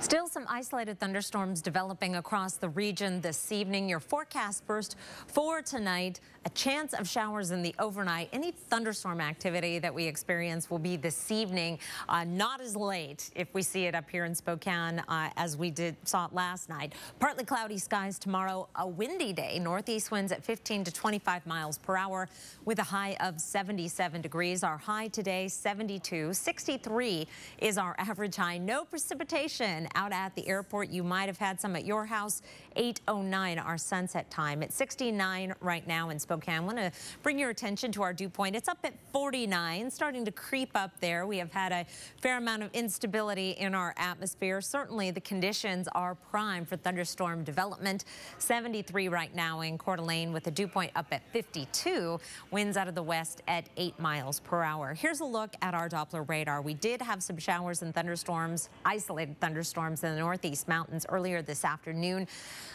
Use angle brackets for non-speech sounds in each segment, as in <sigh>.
Still some isolated thunderstorms developing across the region this evening. Your forecast burst for tonight, a chance of showers in the overnight. Any thunderstorm activity that we experience will be this evening, uh, not as late if we see it up here in Spokane uh, as we did saw it last night. Partly cloudy skies tomorrow, a windy day, northeast winds at 15 to 25 miles per hour with a high of 77 degrees. Our high today 72, 63 is our <laughs> average high. No precipitation out at the airport. You might have had some at your house. 8.09 our sunset time. It's 69 right now in Spokane. I want to bring your attention to our dew point. It's up at 49, starting to creep up there. We have had a fair amount of instability in our atmosphere. Certainly the conditions are prime for thunderstorm development. 73 right now in Coeur d'Alene with the dew point up at 52. Winds out of the west at 8 miles per hour. Here's a look at our Doppler radar. We did have some showers and thunderstorms, isolated thunderstorms in the northeast mountains earlier this afternoon.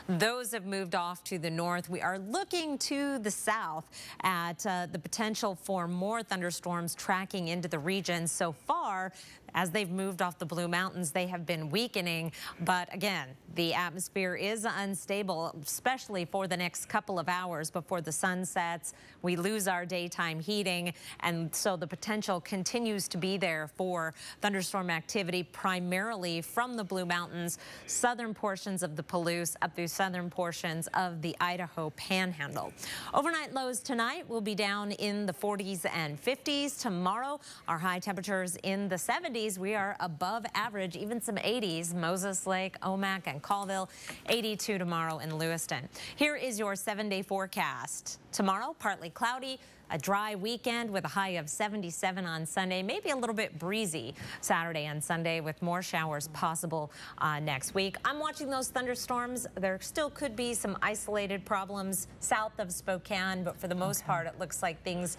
Those have moved off to the north. We are looking to the south at uh, the potential for more thunderstorms tracking into the region. So far, as they've moved off the Blue Mountains, they have been weakening. But again, the atmosphere is unstable, especially for the next couple of hours before the sun sets. We lose our daytime heating. And so the potential continues to be there for thunderstorm activity, primarily from the Blue Mountains, southern portions of the Palouse, up through southern portions of the Idaho Panhandle. Overnight lows tonight will be down in the 40s and 50s. Tomorrow, our high temperatures in the 70s. We are above average, even some 80s. Moses Lake, Omak, and Colville. 82 tomorrow in Lewiston. Here is your seven-day forecast. Tomorrow, partly cloudy. A dry weekend with a high of 77 on Sunday, maybe a little bit breezy Saturday and Sunday with more showers possible uh, next week. I'm watching those thunderstorms. There still could be some isolated problems south of Spokane, but for the most okay. part, it looks like things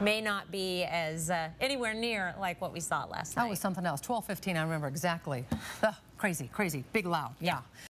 may not be as uh, anywhere near like what we saw last night. That was something else. 12:15. I remember exactly. crazy, crazy, big loud. Yeah.